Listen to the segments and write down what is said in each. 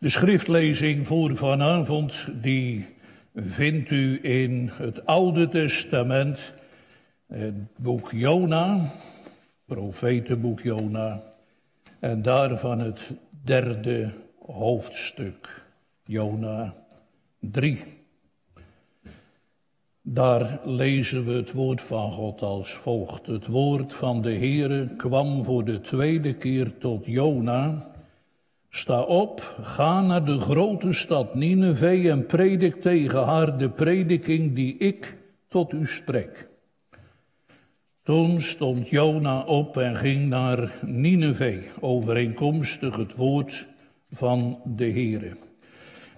De schriftlezing voor vanavond, die vindt u in het Oude Testament, het boek Jona, profetenboek Jona, en daarvan het derde hoofdstuk, Jona 3. Daar lezen we het woord van God als volgt. Het woord van de Heere kwam voor de tweede keer tot Jona. Sta op, ga naar de grote stad Nineveh en predik tegen haar de prediking die ik tot u spreek. Toen stond Jona op en ging naar Nineveh, overeenkomstig het woord van de Heere.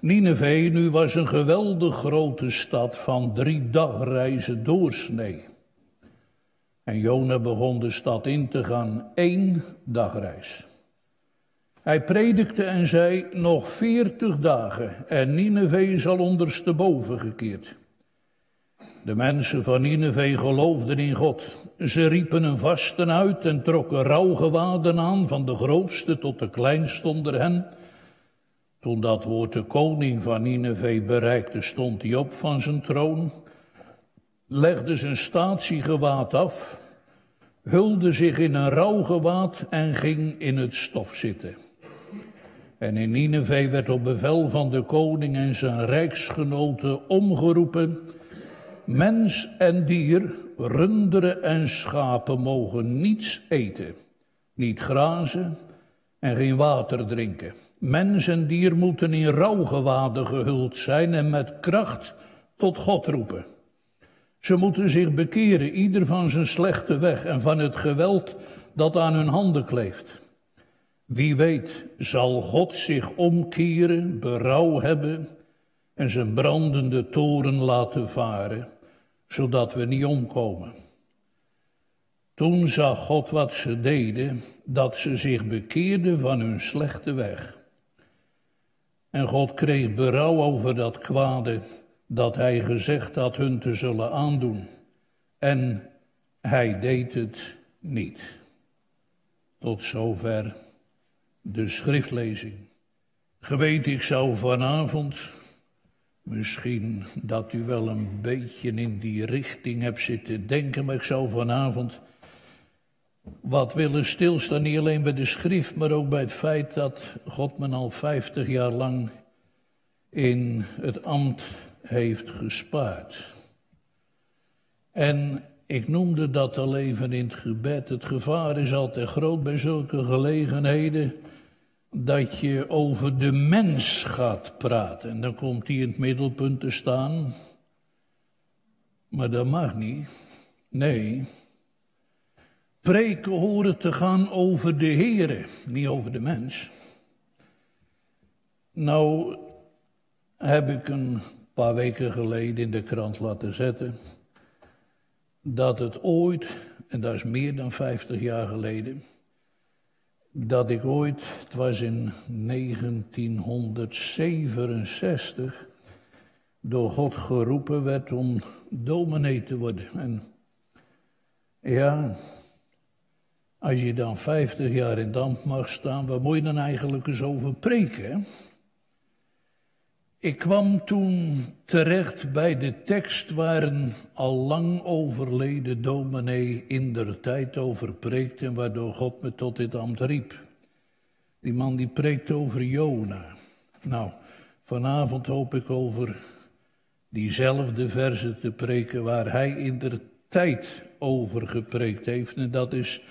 Nineveh nu was een geweldig grote stad van drie dagreizen doorsnee. En Jona begon de stad in te gaan, één dagreis. Hij predikte en zei, nog veertig dagen en Nineveh zal ondersteboven gekeerd. De mensen van Nineveh geloofden in God. Ze riepen een vasten uit en trokken rouwgewaden aan, van de grootste tot de kleinste onder hen. Toen dat woord de koning van Nineveh bereikte, stond hij op van zijn troon, legde zijn statiegewaad af, hulde zich in een rouwgewaad en ging in het stof zitten. En in Nineveh werd op bevel van de koning en zijn rijksgenoten omgeroepen, mens en dier, runderen en schapen mogen niets eten, niet grazen en geen water drinken. Mens en dier moeten in rouwgewaden gehuld zijn en met kracht tot God roepen. Ze moeten zich bekeren, ieder van zijn slechte weg en van het geweld dat aan hun handen kleeft. Wie weet zal God zich omkeren, berouw hebben en zijn brandende toren laten varen, zodat we niet omkomen. Toen zag God wat ze deden, dat ze zich bekeerden van hun slechte weg. En God kreeg berouw over dat kwade dat hij gezegd had hun te zullen aandoen. En hij deed het niet. Tot zover de schriftlezing. Gemeente, ik zou vanavond, misschien dat u wel een beetje in die richting hebt zitten denken, maar ik zou vanavond wat willen stilstaan, niet alleen bij de schrift, maar ook bij het feit dat God me al vijftig jaar lang in het ambt heeft gespaard. En ik noemde dat al even in het gebed. Het gevaar is altijd groot bij zulke gelegenheden dat je over de mens gaat praten. En dan komt hij in het middelpunt te staan. Maar dat mag niet. Nee. Preken horen te gaan over de Here, niet over de mens. Nou heb ik een paar weken geleden in de krant laten zetten dat het ooit, en dat is meer dan 50 jaar geleden, dat ik ooit, het was in 1967, door God geroepen werd om dominee te worden. En ja, als je dan 50 jaar in damp mag staan, waar moet je dan eigenlijk eens over preken? Ik kwam toen terecht bij de tekst waar een al lang overleden dominee in der tijd over preekte en waardoor God me tot dit ambt riep. Die man die preekt over Jona. Nou, vanavond hoop ik over diezelfde verse te preken waar hij in der tijd over gepreekt heeft. En dat is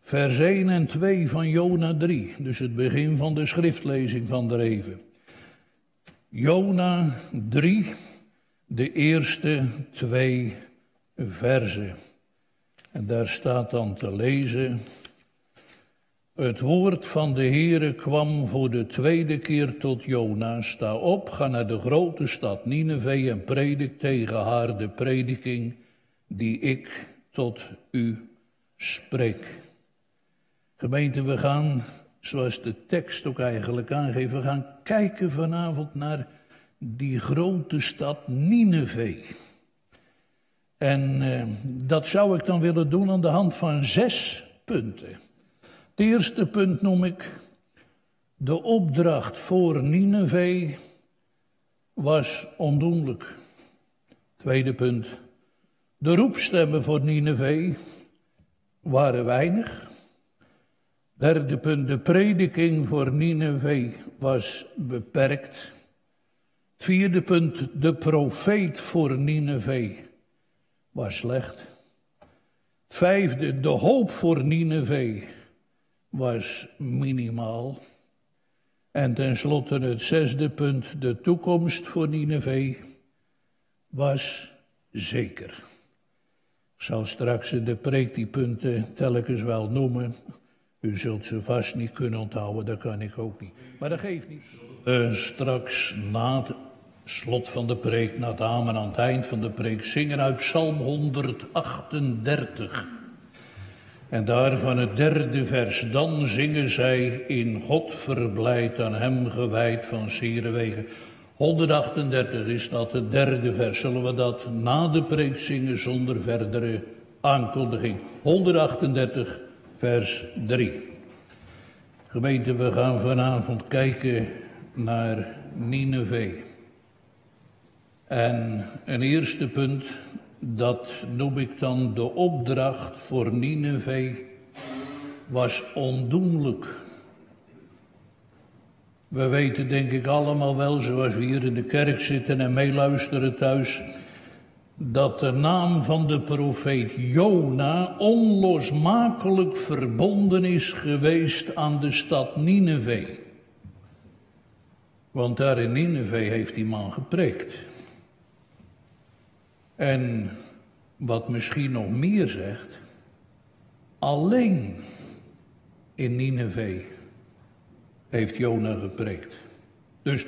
vers 1 en 2 van Jona 3, dus het begin van de schriftlezing van de even. Jona 3, de eerste twee verzen. En daar staat dan te lezen. Het woord van de Heere kwam voor de tweede keer tot Jona. Sta op, ga naar de grote stad Nineveh en predik tegen haar de prediking die ik tot u spreek. Gemeente, we gaan zoals de tekst ook eigenlijk aangeeft, we gaan kijken vanavond naar die grote stad Nineveh. En eh, dat zou ik dan willen doen aan de hand van zes punten. Het eerste punt noem ik De opdracht voor Nineveh was ondoenlijk. Tweede punt. De roepstemmen voor Nineveh waren weinig. Derde punt, de prediking voor Nineveh was beperkt. Vierde punt, de profeet voor Nineveh was slecht. Vijfde, de hoop voor Nineveh was minimaal. En tenslotte het zesde punt, de toekomst voor Nineveh was zeker. Ik zal straks de preek die punten telkens wel noemen. U zult ze vast niet kunnen onthouden, dat kan ik ook niet. Maar dat geeft niet. Uh, straks na het slot van de preek, na het amen aan het eind van de preek, zingen uit Psalm 138. En daar van het derde vers, dan zingen zij in God verblijd aan hem gewijd van wegen. 138 is dat het derde vers. Zullen we dat na de preek zingen zonder verdere aankondiging? 138 vers 3. Gemeente, we gaan vanavond kijken naar Nineveh. En een eerste punt, dat noem ik dan de opdracht voor Nineveh, was ondoenlijk. We weten denk ik allemaal wel, zoals we hier in de kerk zitten en meeluisteren thuis, dat de naam van de profeet Jona onlosmakelijk verbonden is geweest aan de stad Nineveh. Want daar in Nineveh heeft die man gepreekt. En wat misschien nog meer zegt, alleen in Nineveh heeft Jona gepreekt. Dus,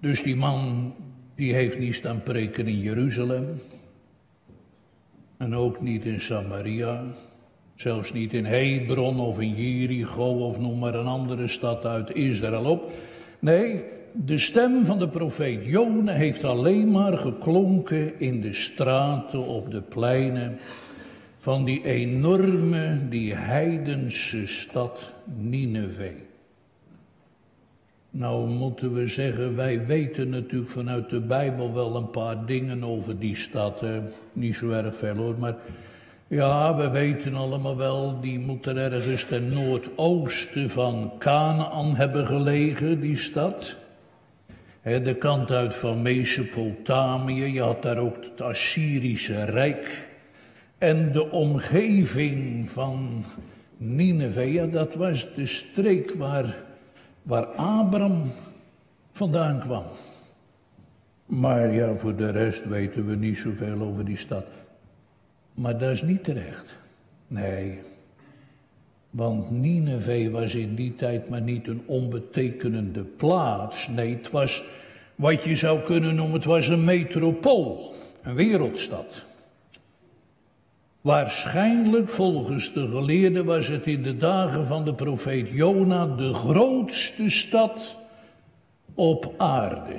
dus die man die heeft niet staan preken in Jeruzalem. En ook niet in Samaria. Zelfs niet in Hebron of in Jericho of noem maar een andere stad uit Israël op. Nee, de stem van de profeet Jona heeft alleen maar geklonken in de straten, op de pleinen van die enorme, die heidense stad Nineveh. Nou moeten we zeggen, wij weten natuurlijk vanuit de Bijbel wel een paar dingen over die stad. Niet zo erg veel hoor, maar ja, we weten allemaal wel, die moet er ergens ten noordoosten van Canaan hebben gelegen, die stad. de kant uit van Mesopotamië, je had daar ook het Assyrische Rijk. En de omgeving van Nineveh, ja, dat was de streek waar waar Abraham vandaan kwam. Maar ja, voor de rest weten we niet zoveel over die stad. Maar dat is niet terecht. Nee. Want Nineveh was in die tijd maar niet een onbetekenende plaats. Nee, het was wat je zou kunnen noemen, het was een metropool, een wereldstad. Waarschijnlijk, volgens de geleerden, was het in de dagen van de profeet Jona de grootste stad op aarde.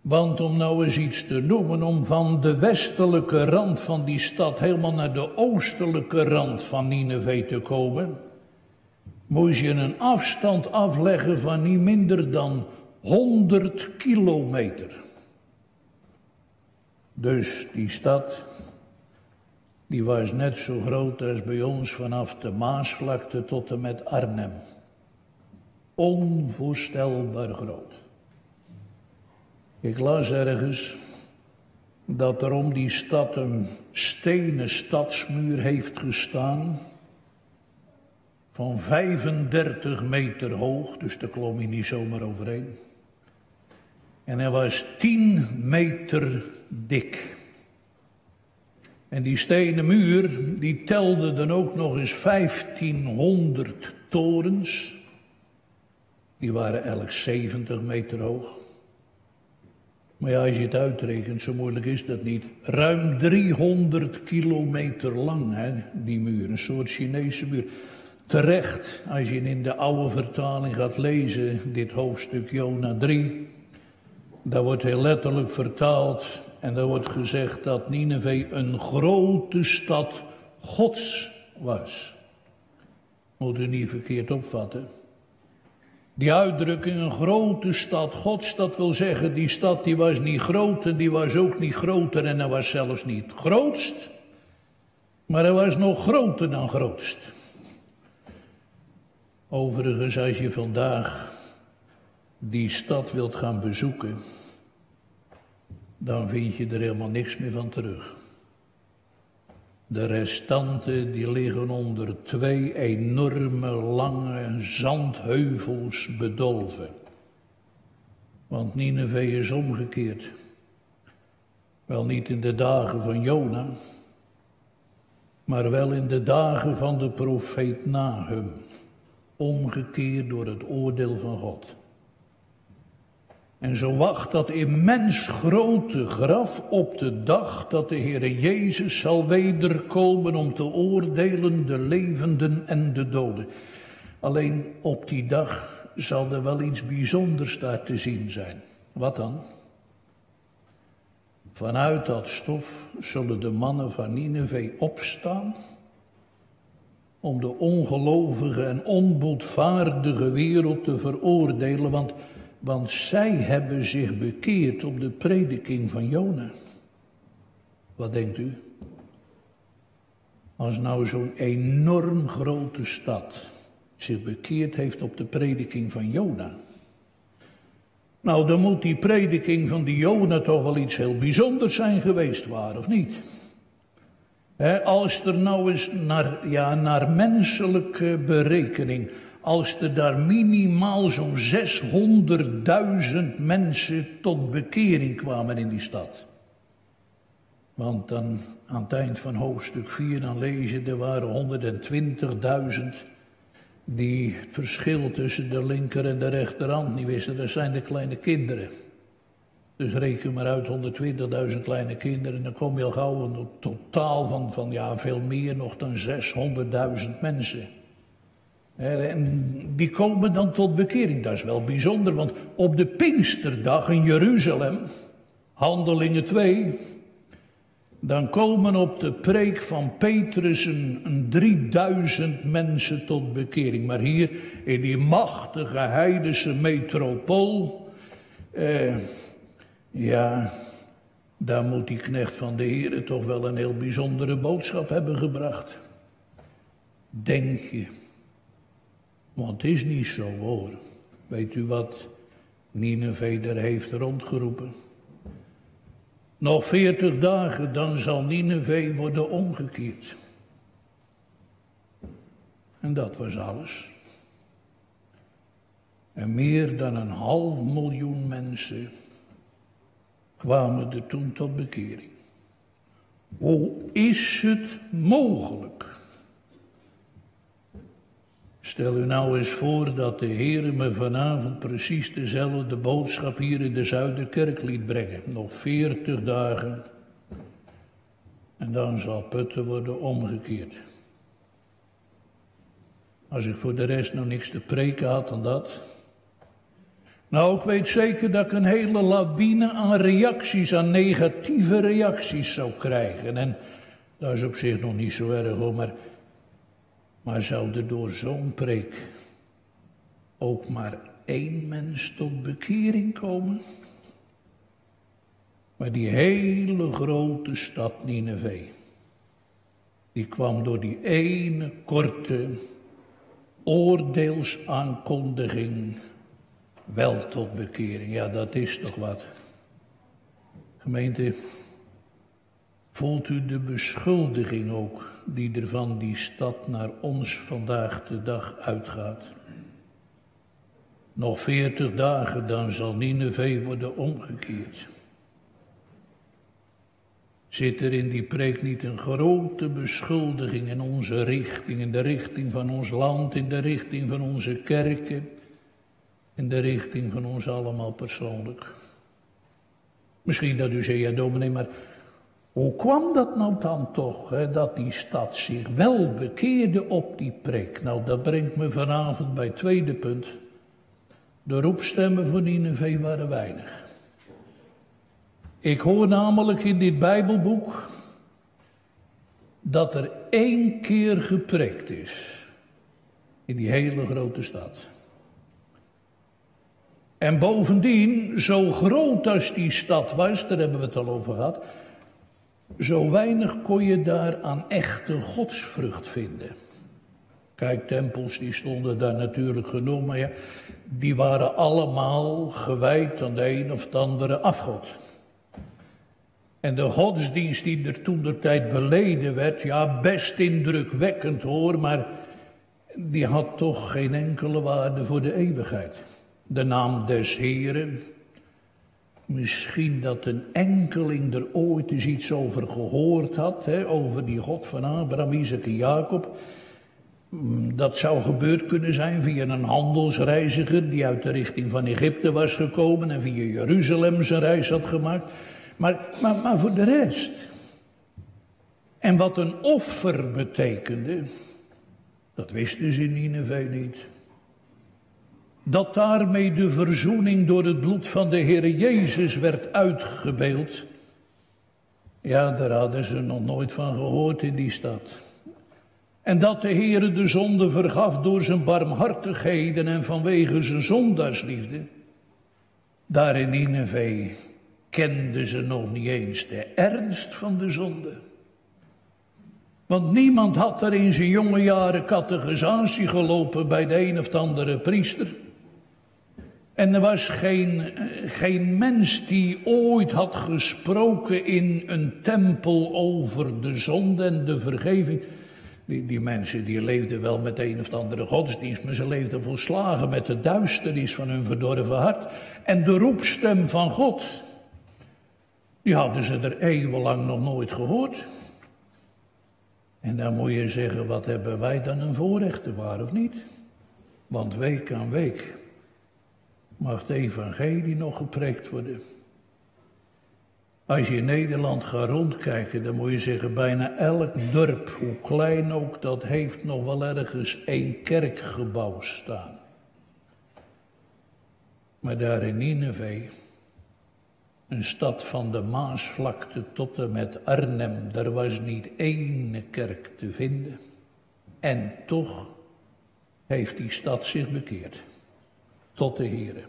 Want om nou eens iets te noemen, om van de westelijke rand van die stad helemaal naar de oostelijke rand van Nineveh te komen, moest je een afstand afleggen van niet minder dan 100 kilometer. Dus die stad die was net zo groot als bij ons vanaf de Maasvlakte tot en met Arnhem. Onvoorstelbaar groot. Ik las ergens dat er om die stad een stenen stadsmuur heeft gestaan. Van 35 meter hoog, dus daar klom je niet zomaar overheen. En hij was 10 meter dik. En die stenen muur, die telde dan ook nog eens 1500 torens. Die waren elk 70 meter hoog. Maar ja, als je het uitrekent, zo moeilijk is dat niet. Ruim 300 kilometer lang, hè, die muur. Een soort Chinese muur. Terecht, als je in de oude vertaling gaat lezen, dit hoofdstuk Jona 3. Daar wordt heel letterlijk vertaald en er wordt gezegd dat Nineveh een grote stad Gods was. Moet u niet verkeerd opvatten. Die uitdrukking, een grote stad Gods, dat wil zeggen, die stad die was niet groot en die was ook niet groter en hij was zelfs niet grootst. Maar hij was nog groter dan grootst. Overigens, als je vandaag die stad wilt gaan bezoeken, dan vind je er helemaal niks meer van terug. De restanten die liggen onder twee enorme lange zandheuvels bedolven. Want Nineveh is omgekeerd. Wel niet in de dagen van Jona, maar wel in de dagen van de profeet Nahum. Omgekeerd door het oordeel van God. En zo wacht dat immens grote graf op de dag dat de Heer Jezus zal wederkomen om te oordelen de levenden en de doden. Alleen op die dag zal er wel iets bijzonders daar te zien zijn. Wat dan? Vanuit dat stof zullen de mannen van Nineveh opstaan om de ongelovige en onboedvaardige wereld te veroordelen, want want zij hebben zich bekeerd op de prediking van Jona. Wat denkt u? Als nou zo'n enorm grote stad zich bekeerd heeft op de prediking van Jona. Nou, dan moet die prediking van die Jona toch wel iets heel bijzonders zijn geweest, waar of niet? als er nou eens naar, ja, naar menselijke berekening als er daar minimaal zo'n 600.000 mensen tot bekering kwamen in die stad. Want dan aan het eind van hoofdstuk 4 dan je, er waren 120.000 die het verschil tussen de linker en de rechterhand niet wisten. Dat zijn de kleine kinderen. Dus reken maar uit 120.000 kleine kinderen. Dan kom je al gauw een totaal van, van ja, veel meer nog dan 600.000 mensen. En die komen dan tot bekering. Dat is wel bijzonder, want op de Pinksterdag in Jeruzalem, Handelingen 2, dan komen op de preek van Petrus een, een 3000 mensen tot bekering. Maar hier in die machtige heidense metropool, eh, ja, daar moet die knecht van de Heer toch wel een heel bijzondere boodschap hebben gebracht. Denk je. Want het is niet zo hoor. Weet u wat Nineveh er heeft rondgeroepen? Nog veertig dagen, dan zal Nineveh worden omgekeerd. En dat was alles. En meer dan een half miljoen mensen kwamen er toen tot bekering. Hoe is het mogelijk Stel u nou eens voor dat de Heer me vanavond precies dezelfde boodschap hier in de Zuiderkerk liet brengen. Nog veertig dagen. En dan zal Putten worden omgekeerd. Als ik voor de rest nog niks te preken had dan dat. Nou, ik weet zeker dat ik een hele lawine aan reacties, aan negatieve reacties zou krijgen. En dat is op zich nog niet zo erg hoor, maar maar zou er door zo'n preek ook maar één mens tot bekering komen? Maar die hele grote stad Nineveh, die kwam door die ene korte oordeelsaankondiging wel tot bekering. Ja, dat is toch wat. Gemeente, Voelt u de beschuldiging ook die er van die stad naar ons vandaag de dag uitgaat? Nog veertig dagen, dan zal Nineveh worden omgekeerd. Zit er in die preek niet een grote beschuldiging in onze richting, in de richting van ons land, in de richting van onze kerken, in de richting van ons allemaal persoonlijk? Misschien dat u zegt, ja dominee, maar hoe kwam dat nou dan toch, dat die stad zich wel bekeerde op die preek? Nou, dat brengt me vanavond bij het tweede punt. De roepstemmen van Nineveh waren weinig. Ik hoor namelijk in dit Bijbelboek dat er één keer gepreekt is in die hele grote stad. En bovendien, zo groot als die stad was, daar hebben we het al over gehad, zo weinig kon je daar aan echte godsvrucht vinden. Kijk, tempels die stonden daar natuurlijk genoeg, maar ja, die waren allemaal gewijd aan de een of de andere afgod. En de godsdienst die er toen de tijd beleden werd, ja, best indrukwekkend hoor, maar die had toch geen enkele waarde voor de eeuwigheid. De naam des Heren, misschien dat een enkeling er ooit eens iets over gehoord had, hè, over die God van Abraham, Isaac en Jacob. Mm, dat zou gebeurd kunnen zijn via een handelsreiziger die uit de richting van Egypte was gekomen en via Jeruzalem zijn reis had gemaakt. Maar, maar, maar voor de rest. En wat een offer betekende, dat wisten ze in Nineveh niet. Dat daarmee de verzoening door het bloed van de Heer Jezus werd uitgebeeld. Ja, daar hadden ze nog nooit van gehoord in die stad. En dat de Heere de zonde vergaf door zijn barmhartigheden en vanwege zijn zondaarsliefde. Daar in Nineveh kenden ze nog niet eens de ernst van de zonde. Want niemand had er in zijn jonge jaren catechisatie gelopen bij de een of andere priester. En er was geen, geen mens die ooit had gesproken in een tempel over de zonde en de vergeving. Die, die mensen die leefden wel met een of andere godsdienst, maar ze leefden volslagen met de duisternis van hun verdorven hart. En de roepstem van God, die hadden ze er eeuwenlang nog nooit gehoord. En dan moet je zeggen, wat hebben wij dan een voorrecht, waar of niet? Want week aan week mag het evangelie nog gepreekt worden. Als je in Nederland gaat rondkijken, dan moet je zeggen, bijna elk dorp, hoe klein ook, dat heeft nog wel ergens één kerkgebouw staan. Maar daar in Nineveh, een stad van de Maasvlakte tot en met Arnhem, daar was niet één kerk te vinden. En toch heeft die stad zich bekeerd tot de Here.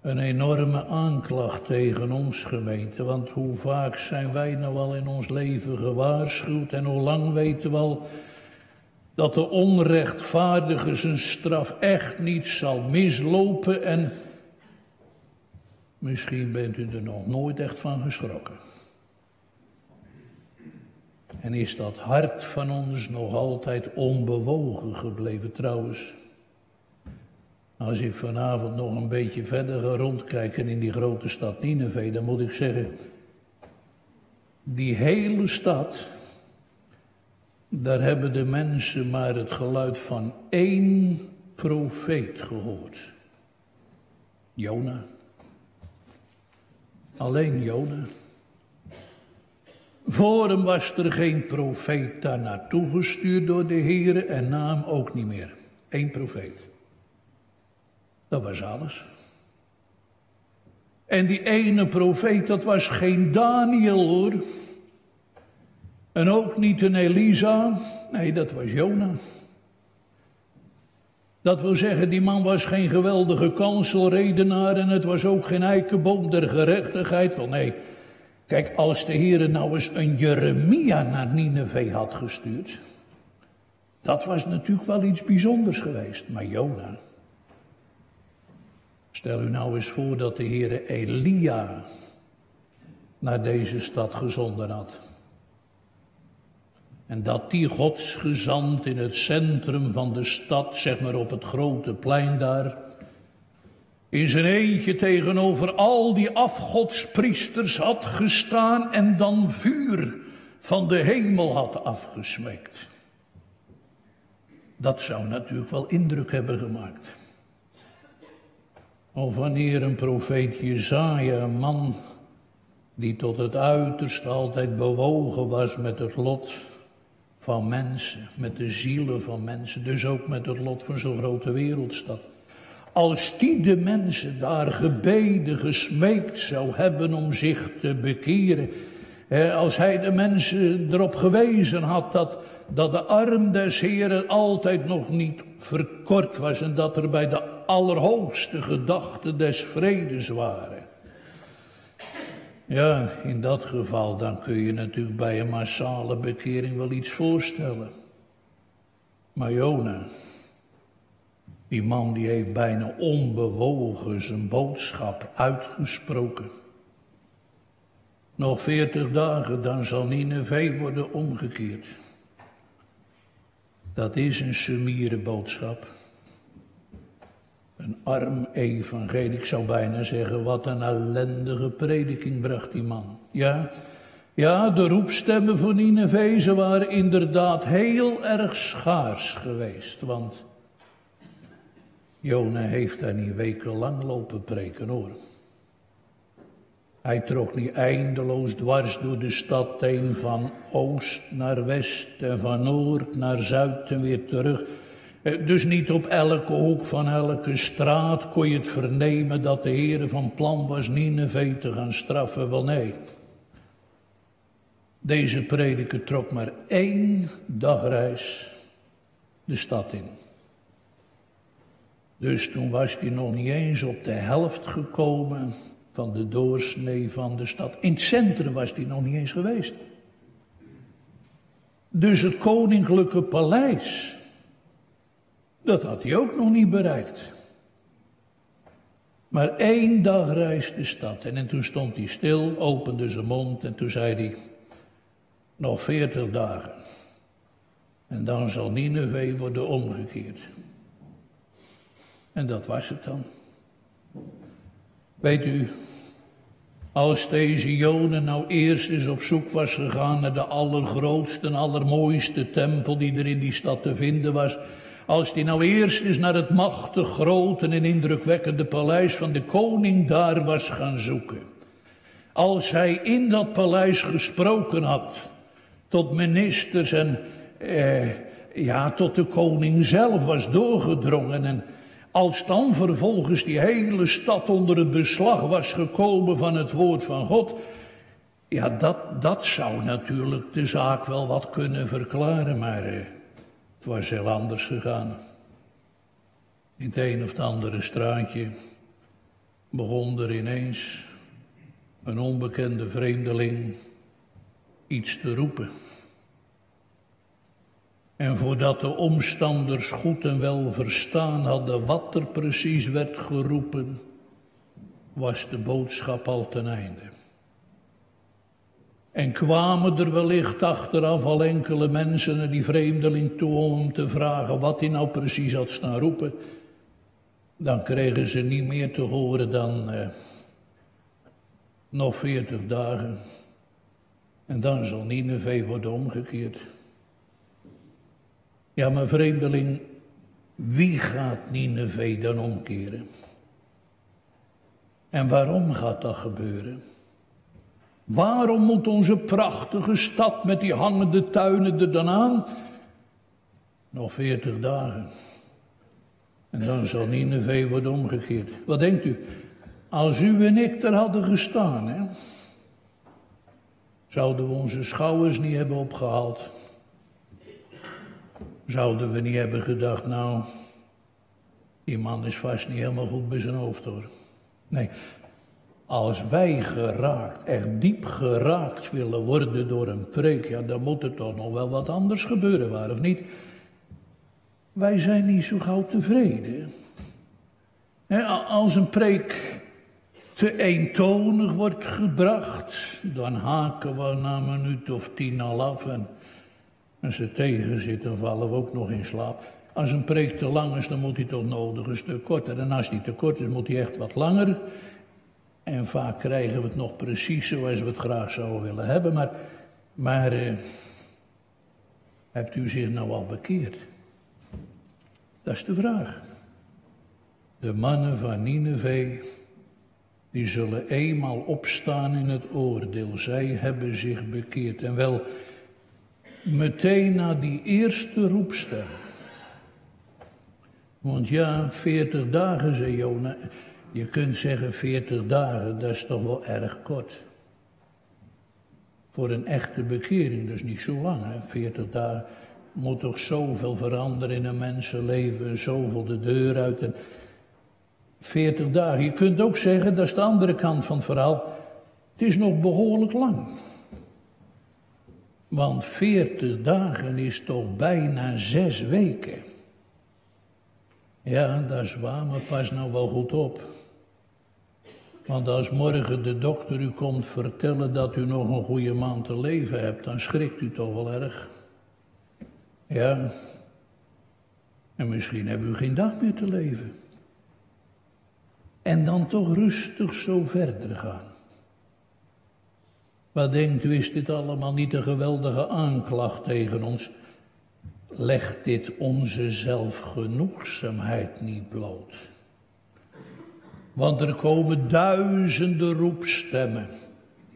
Een enorme aanklacht tegen ons gemeente, want hoe vaak zijn wij nou al in ons leven gewaarschuwd en hoe lang weten we al dat de onrechtvaardige zijn straf echt niet zal mislopen en misschien bent u er nog nooit echt van geschrokken. En is dat hart van ons nog altijd onbewogen gebleven trouwens? Als ik vanavond nog een beetje verder ga rondkijken in die grote stad Nineveh, dan moet ik zeggen, die hele stad, daar hebben de mensen maar het geluid van één profeet gehoord. Jona. Alleen Jona. Voor hem was er geen profeet daar naartoe gestuurd door de Heer en na hem ook niet meer. Eén profeet. Dat was alles. En die ene profeet, dat was geen Daniel hoor. En ook niet een Elisa. Nee, dat was Jona. Dat wil zeggen, die man was geen geweldige kanselredenaar en het was ook geen eikenboom der gerechtigheid. Van nee, kijk, als de Heer nou eens een Jeremia naar Nineveh had gestuurd, dat was natuurlijk wel iets bijzonders geweest. Maar Jona, Stel u nou eens voor dat de Heere Elia naar deze stad gezonden had. En dat die godsgezant in het centrum van de stad, zeg maar op het grote plein daar, in zijn eentje tegenover al die afgodspriesters had gestaan en dan vuur van de hemel had afgesmeekt. Dat zou natuurlijk wel indruk hebben gemaakt. Of wanneer een profeet Jezaja, een man die tot het uiterste altijd bewogen was met het lot van mensen, met de zielen van mensen, dus ook met het lot van zo'n grote wereldstad. Als die de mensen daar gebeden, gesmeekt zou hebben om zich te bekeren, als hij de mensen erop gewezen had dat, dat de arm des Heren altijd nog niet verkort was en dat er bij de allerhoogste gedachten des vredes waren. Ja, in dat geval dan kun je natuurlijk bij een massale bekering wel iets voorstellen. Maar Jona, die man die heeft bijna onbewogen zijn boodschap uitgesproken. Nog veertig dagen, dan zal Nineveh worden omgekeerd. Dat is een sumiere boodschap. Een arm evangelie, ik zou bijna zeggen, wat een ellendige prediking bracht die man. Ja, ja, de roepstemmen van Nineveh, waren inderdaad heel erg schaars geweest, want Jona heeft daar niet wekenlang lopen preken hoor. Hij trok niet eindeloos dwars door de stad heen, van oost naar west en van noord naar zuid en weer terug. Eh, dus niet op elke hoek van elke straat kon je het vernemen dat de Heer van plan was Nineveh te gaan straffen. Wel nee. Deze prediker trok maar één dagreis de stad in. Dus toen was hij nog niet eens op de helft gekomen van de doorsnee van de stad. In het centrum was hij nog niet eens geweest. Dus het koninklijke paleis, dat had hij ook nog niet bereikt. Maar één dag reisde de stad en, en toen stond hij stil, opende zijn mond en toen zei hij, nog veertig dagen. En dan zal Nineveh worden omgekeerd. En dat was het dan. Weet u, als deze Joden nou eerst eens op zoek was gegaan naar de allergrootste en allermooiste tempel die er in die stad te vinden was, als die nou eerst eens naar het machtig grote en indrukwekkende paleis van de koning daar was gaan zoeken, als hij in dat paleis gesproken had tot ministers en eh, ja, tot de koning zelf was doorgedrongen en als dan vervolgens die hele stad onder het beslag was gekomen van het woord van God, ja, dat, dat zou natuurlijk de zaak wel wat kunnen verklaren, maar eh, het was heel anders gegaan. In het een of het andere straatje begon er ineens een onbekende vreemdeling iets te roepen. En voordat de omstanders goed en wel verstaan hadden wat er precies werd geroepen, was de boodschap al ten einde. En kwamen er wellicht achteraf al enkele mensen naar die vreemdeling toe om te vragen wat hij nou precies had staan roepen, dan kregen ze niet meer te horen dan eh, nog veertig dagen. En dan zal Nineveh worden omgekeerd. Ja, maar vreemdeling, wie gaat Nineveh dan omkeren? En waarom gaat dat gebeuren? Waarom moet onze prachtige stad met die hangende tuinen er dan aan? Nog veertig dagen. En dan zal Nineveh worden omgekeerd. Wat denkt u? Als u en ik er hadden gestaan, hè, zouden we onze schouwers niet hebben opgehaald zouden we niet hebben gedacht, nou, die man is vast niet helemaal goed bij zijn hoofd hoor. Nee, als wij geraakt, echt diep geraakt willen worden door een preek, ja, dan moet er toch nog wel wat anders gebeuren, waar of niet? Wij zijn niet zo gauw tevreden. als een preek te eentonig wordt gebracht, dan haken we na een minuut of tien al af en als ze tegen zitten, vallen we ook nog in slaap. Als een preek te lang is, dan moet hij toch nodig een stuk korter. En als die te kort is, moet hij echt wat langer. En vaak krijgen we het nog precies zoals we het graag zouden willen hebben. Maar, maar eh, hebt u zich nou al bekeerd? Dat is de vraag. De mannen van Nineveh, die zullen eenmaal opstaan in het oordeel. Zij hebben zich bekeerd. En wel meteen na die eerste roepstem. Want ja, veertig dagen, zei Jona. Je kunt zeggen veertig dagen, dat is toch wel erg kort. Voor een echte bekering, dus niet zo lang. Hè? 40 dagen moet toch zoveel veranderen in een mensenleven, zoveel de deur uit. En 40 dagen. Je kunt ook zeggen, dat is de andere kant van het verhaal, het is nog behoorlijk lang. Want 40 dagen is toch bijna zes weken. Ja, dat is waar, maar pas nou wel goed op. Want als morgen de dokter u komt vertellen dat u nog een goede maand te leven hebt, dan schrikt u toch wel erg. Ja, en misschien hebben u geen dag meer te leven. En dan toch rustig zo verder gaan. Wat denkt u, is dit allemaal niet een geweldige aanklacht tegen ons? Legt dit onze zelfgenoegzaamheid niet bloot? Want er komen duizenden roepstemmen,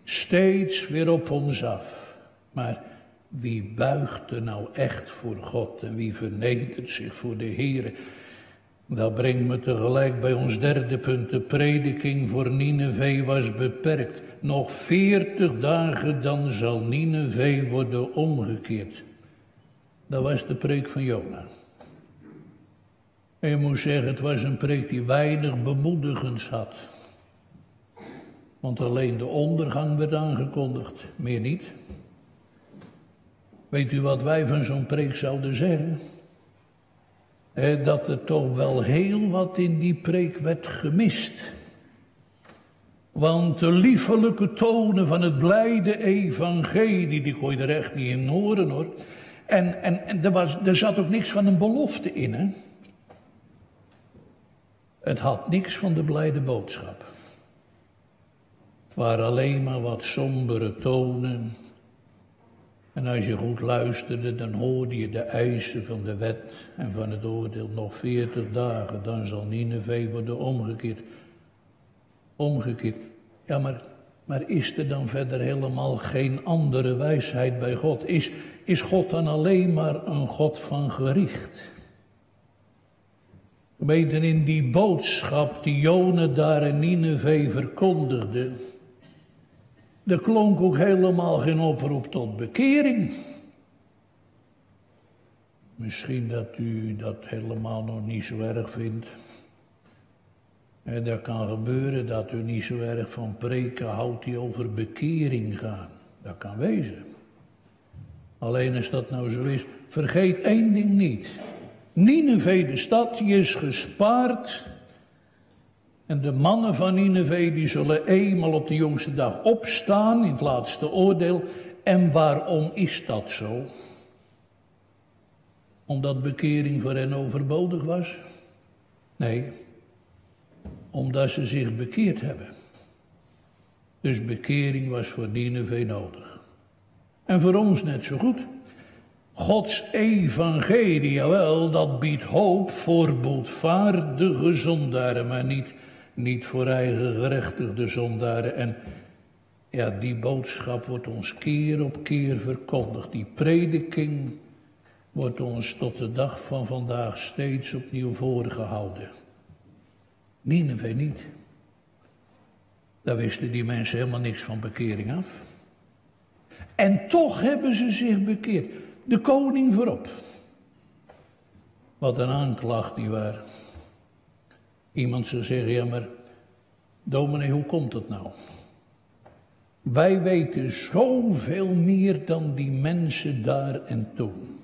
steeds weer op ons af. Maar wie buigt er nou echt voor God en wie vernedert zich voor de Heer? Dat brengt me tegelijk bij ons derde punt. De prediking voor Nineveh was beperkt. Nog veertig dagen dan zal Nineveh worden omgekeerd. Dat was de preek van Jona. En je moet zeggen, het was een preek die weinig bemoedigends had. Want alleen de ondergang werd aangekondigd, meer niet. Weet u wat wij van zo'n preek zouden zeggen? dat er toch wel heel wat in die preek werd gemist. Want de liefelijke tonen van het blijde evangelie, die kon je er echt niet in horen hoor. En, en, en er, was, er zat ook niks van een belofte in hè. Het had niks van de blijde boodschap. Het waren alleen maar wat sombere tonen. En als je goed luisterde, dan hoorde je de eisen van de wet en van het oordeel. Nog veertig dagen, dan zal Nineveh worden omgekeerd. Omgekeerd. Ja, maar, maar is er dan verder helemaal geen andere wijsheid bij God? Is, is God dan alleen maar een God van gericht? Weten in die boodschap die Jona daar in Nineveh verkondigde, er klonk ook helemaal geen oproep tot bekering. Misschien dat u dat helemaal nog niet zo erg vindt. En dat kan gebeuren dat u niet zo erg van preken houdt die over bekering gaan. Dat kan wezen. Alleen als dat nou zo is, vergeet één ding niet. Nineveh, de stad, die is gespaard. En de mannen van Nineveh, die zullen eenmaal op de jongste dag opstaan in het laatste oordeel. En waarom is dat zo? Omdat bekering voor hen overbodig was? Nee, omdat ze zich bekeerd hebben. Dus bekering was voor Nineveh nodig. En voor ons net zo goed. Gods evangelie, jawel, dat biedt hoop voor boetvaardige zondaren, maar niet, niet voor eigen gerechtigde zondaren. En ja, die boodschap wordt ons keer op keer verkondigd. Die prediking wordt ons tot de dag van vandaag steeds opnieuw voorgehouden. Nineveh niet. Daar wisten die mensen helemaal niks van bekering af. En toch hebben ze zich bekeerd. De koning voorop. Wat een aanklacht die waar. Iemand zou zeggen, ja maar, dominee, hoe komt het nou? Wij weten zoveel meer dan die mensen daar en toen.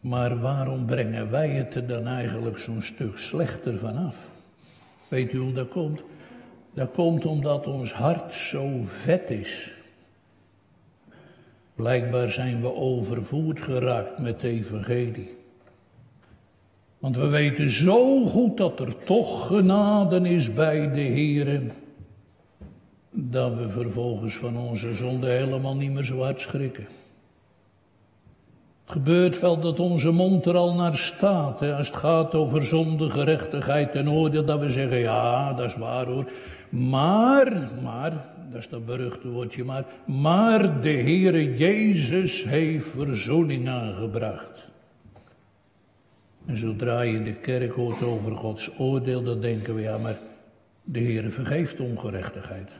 Maar waarom brengen wij het er dan eigenlijk zo'n stuk slechter vanaf? Weet u hoe dat komt? Dat komt omdat ons hart zo vet is. Blijkbaar zijn we overvoerd geraakt met de evangelie. Want we weten zo goed dat er toch genade is bij de Heer. Dat we vervolgens van onze zonde helemaal niet meer zo hard schrikken. Het gebeurt wel dat onze mond er al naar staat. Hè, als het gaat over zonde, gerechtigheid en oordeel. Dat we zeggen, ja, dat is waar hoor. Maar, maar, dat is dat beruchte woordje maar. Maar de Heere Jezus heeft verzoening aangebracht. En zodra je in de kerk hoort over Gods oordeel, dan denken we, ja, maar de Heere vergeeft ongerechtigheid.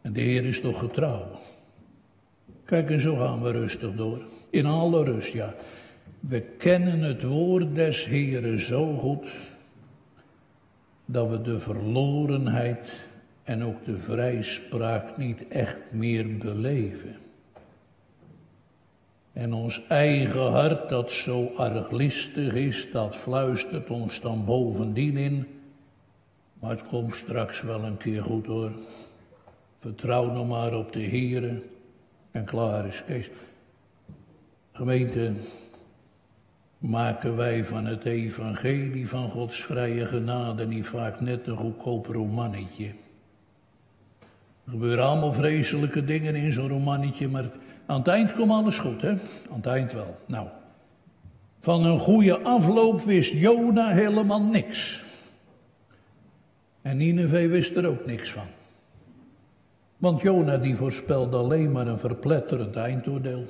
En de Heer is toch getrouw. Kijk, en zo gaan we rustig door. In alle rust, ja. We kennen het woord des Heeren zo goed. dat we de verlorenheid en ook de vrijspraak niet echt meer beleven. En ons eigen hart, dat zo arglistig is, dat fluistert ons dan bovendien in. Maar het komt straks wel een keer goed hoor. Vertrouw nog maar op de Heere en klaar is Kees. Gemeente, maken wij van het evangelie van Gods vrije genade niet vaak net een goedkoop romannetje. Er gebeuren allemaal vreselijke dingen in zo'n romannetje, maar aan het eind komt alles goed, hè? Aan het eind wel. Nou, van een goede afloop wist Jona helemaal niks. En Nineveh wist er ook niks van. Want Jona die voorspelde alleen maar een verpletterend eindoordeel.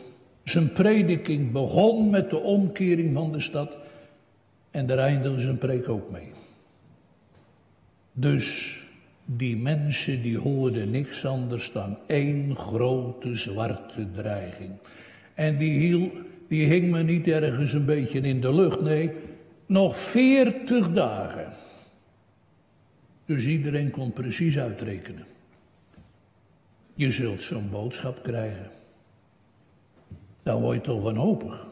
Zijn prediking begon met de omkering van de stad en daar eindigde zijn preek ook mee. Dus die mensen die hoorden niks anders dan één grote zwarte dreiging. En die, hiel, die hing me niet ergens een beetje in de lucht, nee, nog veertig dagen. Dus iedereen kon precies uitrekenen. Je zult zo'n boodschap krijgen. Dan word je toch wanhopig.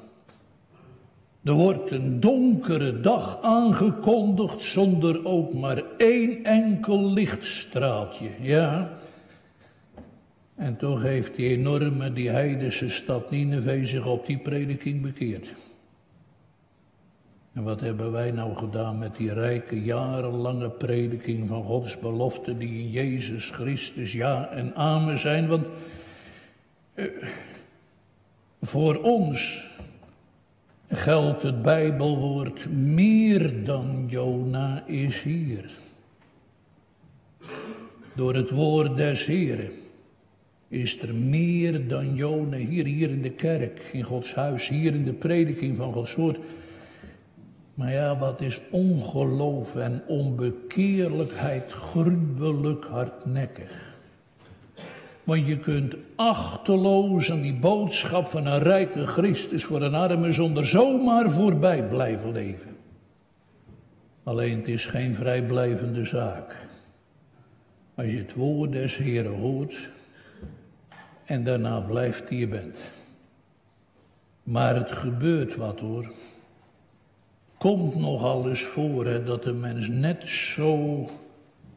Er wordt een donkere dag aangekondigd zonder ook maar één enkel lichtstraaltje. Ja. En toch heeft die enorme, die heidense stad Nineveh zich op die prediking bekeerd. En wat hebben wij nou gedaan met die rijke, jarenlange prediking van Gods belofte die in Jezus Christus ja en amen zijn? Want eh, voor ons geldt het Bijbelwoord meer dan Jona is hier. Door het woord des Heren is er meer dan Jona hier, hier in de kerk, in Gods huis, hier in de prediking van Gods woord. Maar ja, wat is ongeloof en onbekeerlijkheid gruwelijk hardnekkig. Want je kunt achteloos aan die boodschap van een rijke Christus voor een arme zonder zomaar voorbij blijven leven. Alleen het is geen vrijblijvende zaak. Als je het woord des Heren hoort en daarna blijft die je bent. Maar het gebeurt wat hoor. Komt nog alles voor dat de mens net zo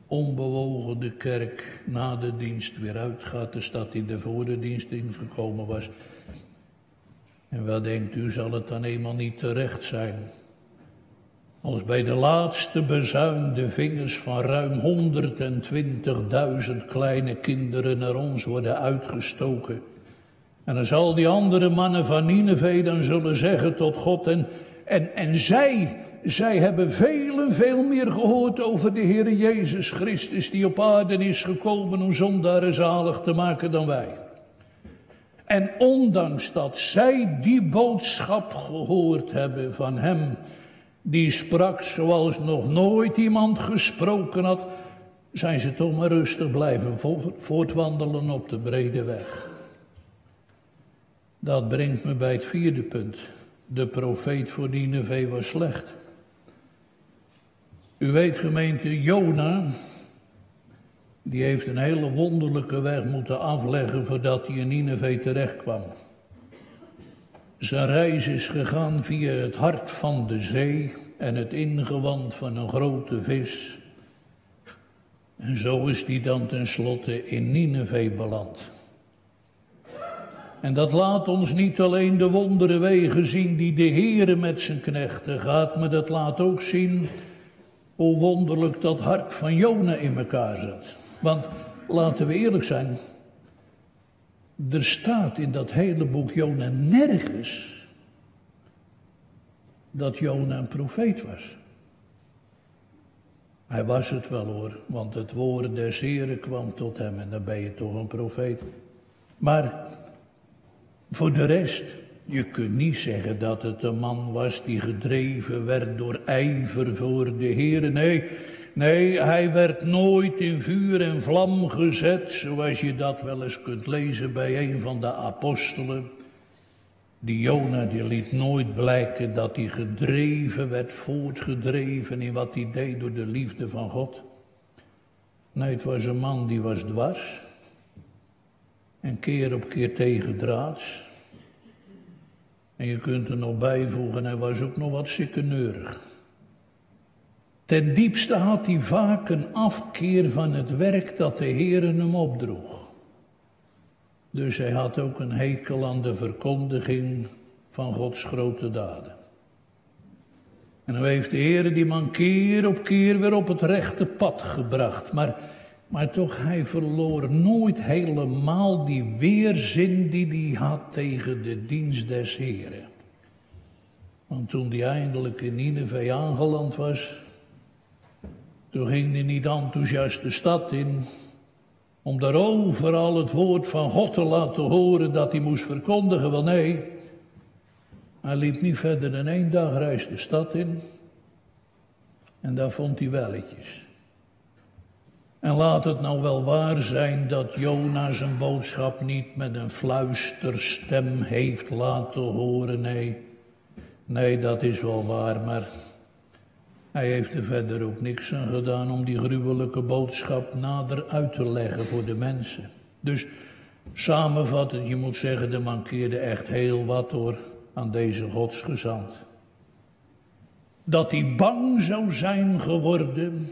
onbewogen de kerk na de dienst weer uitgaat, de stad die er voor de dienst ingekomen was. En wat denkt u, zal het dan eenmaal niet terecht zijn? Als bij de laatste bezuin de vingers van ruim 120.000 kleine kinderen naar ons worden uitgestoken. En dan zal die andere mannen van Nineveh dan zullen zeggen tot God en, en, en zij zij hebben veel en veel meer gehoord over de Heer Jezus Christus die op aarde is gekomen om zondaren zalig te maken dan wij. En ondanks dat zij die boodschap gehoord hebben van Hem, die sprak zoals nog nooit iemand gesproken had, zijn ze toch maar rustig blijven voortwandelen op de brede weg. Dat brengt me bij het vierde punt. De profeet voor Nineveh was slecht. U weet gemeente, Jona, die heeft een hele wonderlijke weg moeten afleggen voordat hij in Nineveh terecht kwam. Zijn reis is gegaan via het hart van de zee en het ingewand van een grote vis. En zo is hij dan tenslotte in Nineveh beland. En dat laat ons niet alleen de wondere wegen zien die de Heere met zijn knechten gaat, maar dat laat ook zien hoe wonderlijk dat hart van Jona in elkaar zat. Want laten we eerlijk zijn, er staat in dat hele boek Jona nergens dat Jona een profeet was. Hij was het wel hoor, want het woord des Heren kwam tot hem en dan ben je toch een profeet. Maar voor de rest, je kunt niet zeggen dat het een man was die gedreven werd door ijver voor de Heer. Nee, nee, hij werd nooit in vuur en vlam gezet, zoals je dat wel eens kunt lezen bij een van de apostelen. Die Jona die liet nooit blijken dat hij gedreven werd, voortgedreven in wat hij deed door de liefde van God. Nee, het was een man die was dwars. En keer op keer tegendraads. En je kunt er nog bijvoegen, hij was ook nog wat sikkeneurig. Ten diepste had hij vaak een afkeer van het werk dat de Heer hem opdroeg. Dus hij had ook een hekel aan de verkondiging van Gods grote daden. En dan heeft de Heer die man keer op keer weer op het rechte pad gebracht. Maar, maar toch, hij verloor nooit helemaal die weerzin die hij had tegen de dienst des Heren. Want toen hij eindelijk in Nineveh aangeland was, toen ging hij niet enthousiast de stad in, om daar overal het woord van God te laten horen dat hij moest verkondigen. Wel nee, hij liep niet verder dan één dag reis de stad in en daar vond hij welletjes. En laat het nou wel waar zijn dat Jona zijn boodschap niet met een fluisterstem heeft laten horen. Nee, nee, dat is wel waar, maar hij heeft er verder ook niks aan gedaan om die gruwelijke boodschap nader uit te leggen voor de mensen. Dus samenvattend, je moet zeggen, er mankeerde echt heel wat hoor aan deze godsgezant. Dat hij bang zou zijn geworden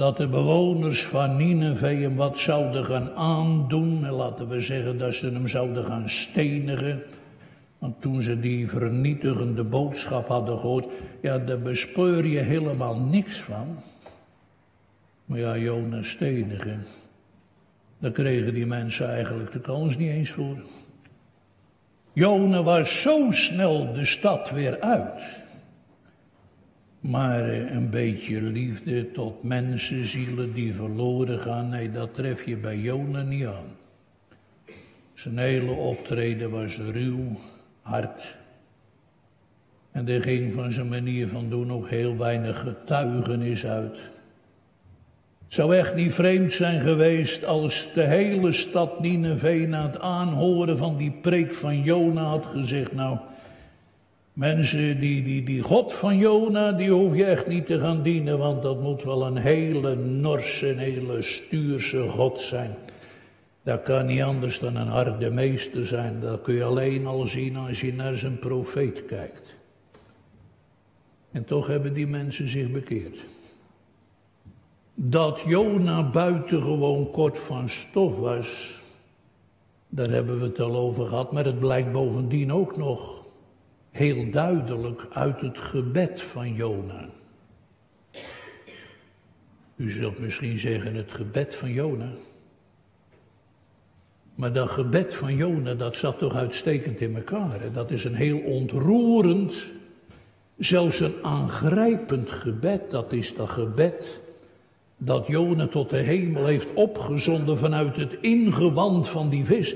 dat de bewoners van Nineveh hem wat zouden gaan aandoen. En laten we zeggen dat ze hem zouden gaan stenigen. Want toen ze die vernietigende boodschap hadden gehoord, ja, daar bespeur je helemaal niks van. Maar ja, Jonas stenigen, daar kregen die mensen eigenlijk de kans niet eens voor. Jona was zo snel de stad weer uit. Maar eh, een beetje liefde tot mensenzielen die verloren gaan, nee, dat tref je bij Jona niet aan. Zijn hele optreden was ruw, hard. En er ging van zijn manier van doen ook heel weinig getuigenis uit. Het zou echt niet vreemd zijn geweest als de hele stad Nineveh na het aanhoren van die preek van Jona had gezegd, nou, mensen die, die, die God van Jona, die hoef je echt niet te gaan dienen, want dat moet wel een hele norse, een hele stuurse God zijn. Dat kan niet anders dan een harde meester zijn. Dat kun je alleen al zien als je naar zijn profeet kijkt. En toch hebben die mensen zich bekeerd. Dat Jona buitengewoon kort van stof was, daar hebben we het al over gehad, maar het blijkt bovendien ook nog heel duidelijk uit het gebed van Jona. U zult misschien zeggen het gebed van Jona. Maar dat gebed van Jona, dat zat toch uitstekend in elkaar. Dat is een heel ontroerend, zelfs een aangrijpend gebed. Dat is dat gebed dat Jona tot de hemel heeft opgezonden vanuit het ingewand van die vis.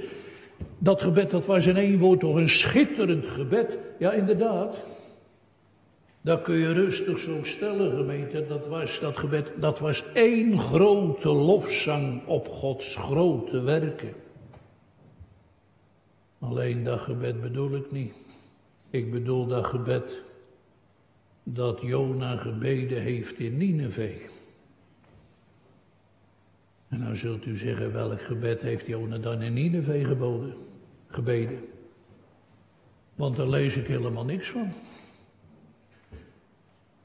Dat gebed, dat was in één woord toch een schitterend gebed. Ja, inderdaad. Dat kun je rustig zo stellen, gemeente. Dat was dat gebed, dat was één grote lofzang op Gods grote werken. Alleen dat gebed bedoel ik niet. Ik bedoel dat gebed dat Jona gebeden heeft in Nineveh. En dan zult u zeggen, welk gebed heeft Jona dan in Nineveh geboden, gebeden? Want daar lees ik helemaal niks van.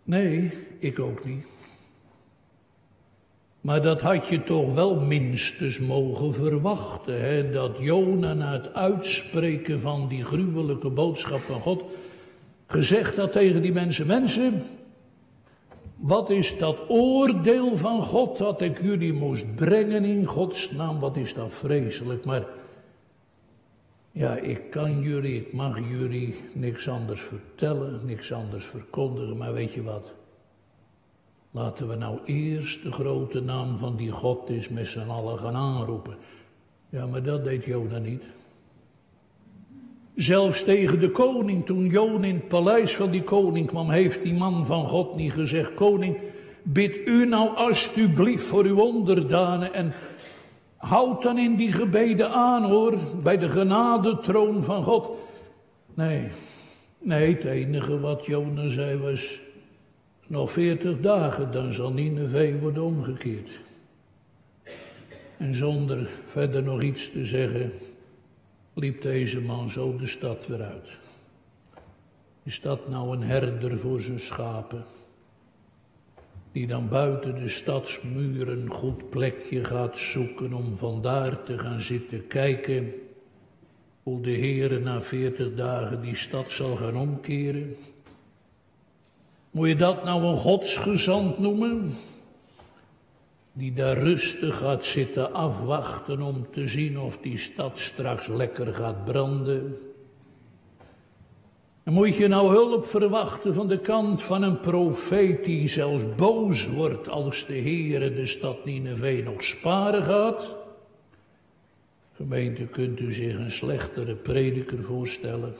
Nee, ik ook niet. Maar dat had je toch wel minstens mogen verwachten, hè? dat Jona na het uitspreken van die gruwelijke boodschap van God gezegd had tegen die mensen, mensen, wat is dat oordeel van God dat ik jullie moest brengen in Gods naam? Wat is dat vreselijk. Maar ja, ik kan jullie, ik mag jullie niks anders vertellen, niks anders verkondigen. Maar weet je wat? Laten we nou eerst de grote naam van die God is met z'n allen gaan aanroepen. Ja, maar dat deed Jona niet. Zelfs tegen de koning, toen Joon in het paleis van die koning kwam, heeft die man van God niet gezegd: Koning, bid u nou alstublieft voor uw onderdanen en houd dan in die gebeden aan hoor, bij de genadetroon van God. Nee, nee, het enige wat Jona zei was, nog veertig dagen, dan zal Nineveh worden omgekeerd. En zonder verder nog iets te zeggen, liep deze man zo de stad weer uit. Is dat nou een herder voor zijn schapen? Die dan buiten de stadsmuren een goed plekje gaat zoeken om vandaar te gaan zitten kijken hoe de Heer na veertig dagen die stad zal gaan omkeren. Moet je dat nou een godsgezant noemen? Die daar rustig gaat zitten afwachten om te zien of die stad straks lekker gaat branden. En moet je nou hulp verwachten van de kant van een profeet die zelfs boos wordt als de Heere de stad Nineveh nog sparen gaat? Gemeente, kunt u zich een slechtere prediker voorstellen?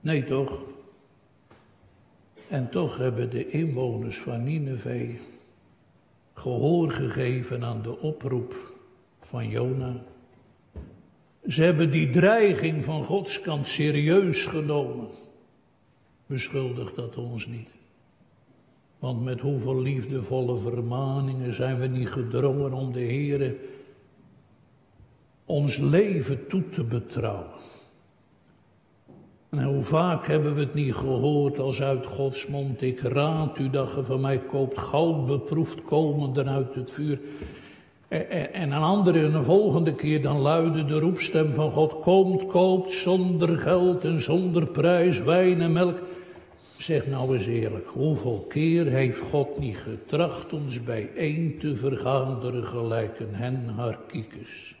Nee toch? En toch hebben de inwoners van Nineveh gehoor gegeven aan de oproep van Jona. Ze hebben die dreiging van Gods kant serieus genomen. Beschuldigt dat ons niet. Want met hoeveel liefdevolle vermaningen zijn we niet gedrongen om de Heere ons leven toe te betrouwen. En hoe vaak hebben we het niet gehoord als uit Gods mond, ik raad u dat ge van mij koopt goud beproefd komende uit het vuur. En een andere, een volgende keer, dan luidde de roepstem van God, komt, koopt zonder geld en zonder prijs wijn en melk. Zeg nou eens eerlijk, hoeveel keer heeft God niet getracht ons bijeen te vergaderen gelijk een hen haar kiekes?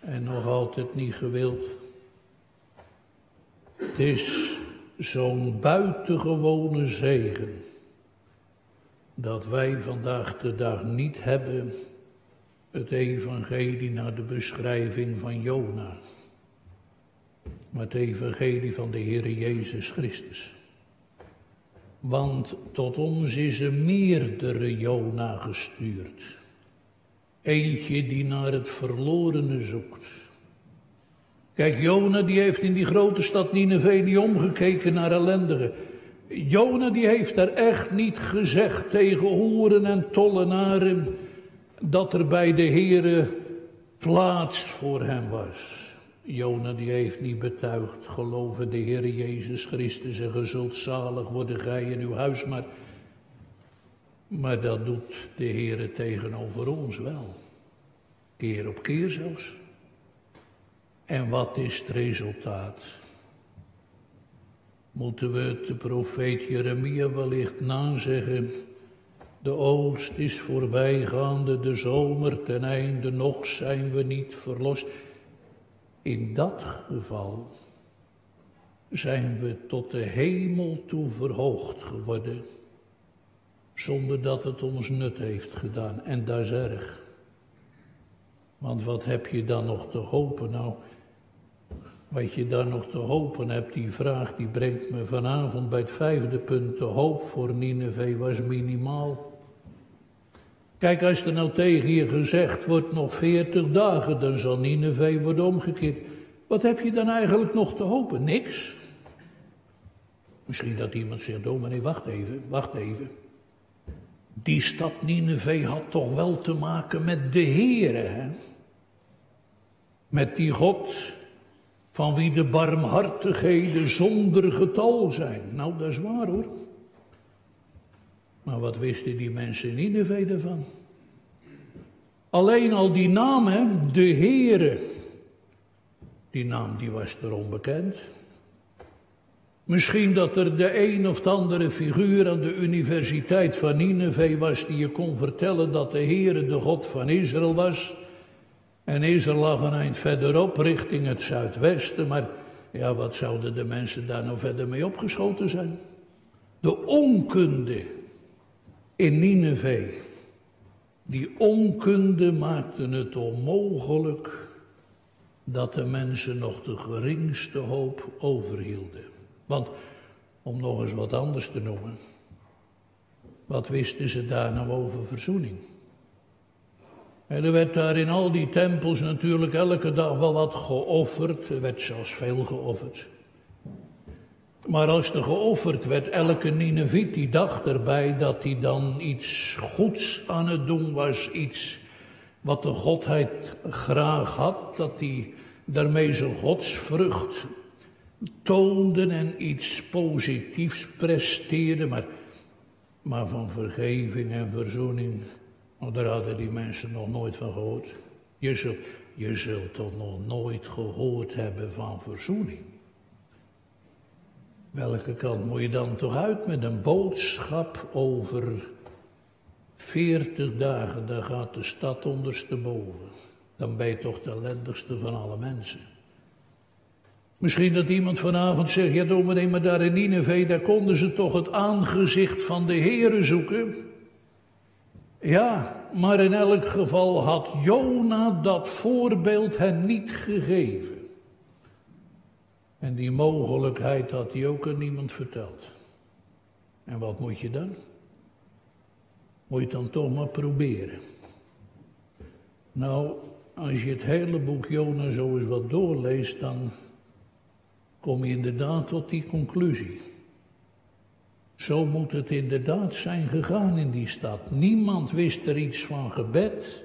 En nog altijd niet gewild. Het is zo'n buitengewone zegen dat wij vandaag de dag niet hebben het evangelie naar de beschrijving van Jona, maar het evangelie van de Heer Jezus Christus. Want tot ons is een meerdere Jona gestuurd. Eentje die naar het verlorene zoekt Kijk, Jona die heeft in die grote stad Nineveh niet omgekeken naar ellendigen. Jona die heeft er echt niet gezegd tegen hoeren en tollenaren dat er bij de Here plaats voor hem was. Jona die heeft niet betuigd, geloven de Heer Jezus Christus en gezult zalig worden gij in uw huis, maar, maar dat doet de Heer tegenover ons wel. Keer op keer zelfs. En wat is het resultaat? Moeten we het de profeet Jeremia wellicht nazeggen? De oost is voorbijgaande, de zomer ten einde, nog zijn we niet verlost. In dat geval zijn we tot de hemel toe verhoogd geworden, zonder dat het ons nut heeft gedaan. En dat is erg. Want wat heb je dan nog te hopen? Nou, wat je dan nog te hopen hebt, die vraag die brengt me vanavond bij het vijfde punt. De hoop voor Nineveh was minimaal. Kijk, als er nou tegen je gezegd wordt nog veertig dagen, dan zal Nineveh worden omgekeerd. Wat heb je dan eigenlijk nog te hopen? Niks. Misschien dat iemand zegt, oh nee, wacht even, wacht even. Die stad Nineveh had toch wel te maken met de Heere, hè? Met die God van wie de barmhartigheden zonder getal zijn. Nou, dat is waar hoor. Maar wat wisten die mensen in Nineveh ervan? Alleen al die naam, hè, de Heere. Die naam die was er onbekend. Misschien dat er de een of andere figuur aan de universiteit van Nineveh was die je kon vertellen dat de Heere de God van Israël was. En Israël lag een eind verderop richting het zuidwesten, maar ja, wat zouden de mensen daar nou verder mee opgeschoten zijn? De onkunde in Nineveh, die onkunde maakte het onmogelijk dat de mensen nog de geringste hoop overhielden. Want, om nog eens wat anders te noemen, wat wisten ze daar nou over verzoening? En er werd daar in al die tempels natuurlijk elke dag wel wat geofferd. Er werd zelfs veel geofferd. Maar als er geofferd werd, elke Nineviet die dacht erbij dat hij dan iets goeds aan het doen was. Iets wat de godheid graag had. Dat hij daarmee zijn godsvrucht toonde en iets positiefs presteerde. Maar, maar van vergeving en verzoening maar daar hadden die mensen nog nooit van gehoord. Je zult, je zult toch nog nooit gehoord hebben van verzoening. Welke kant moet je dan toch uit met een boodschap over veertig dagen, dan gaat de stad ondersteboven. Dan ben je toch de ellendigste van alle mensen. Misschien dat iemand vanavond zegt, ja dominee, maar daar in Nineveh, daar konden ze toch het aangezicht van de Heeren zoeken. Ja, maar in elk geval had Jona dat voorbeeld hen niet gegeven. En die mogelijkheid had hij ook aan niemand verteld. En wat moet je dan? Moet je het dan toch maar proberen. Nou, als je het hele boek Jona zo eens wat doorleest, dan kom je inderdaad tot die conclusie. Zo moet het inderdaad zijn gegaan in die stad. Niemand wist er iets van gebed.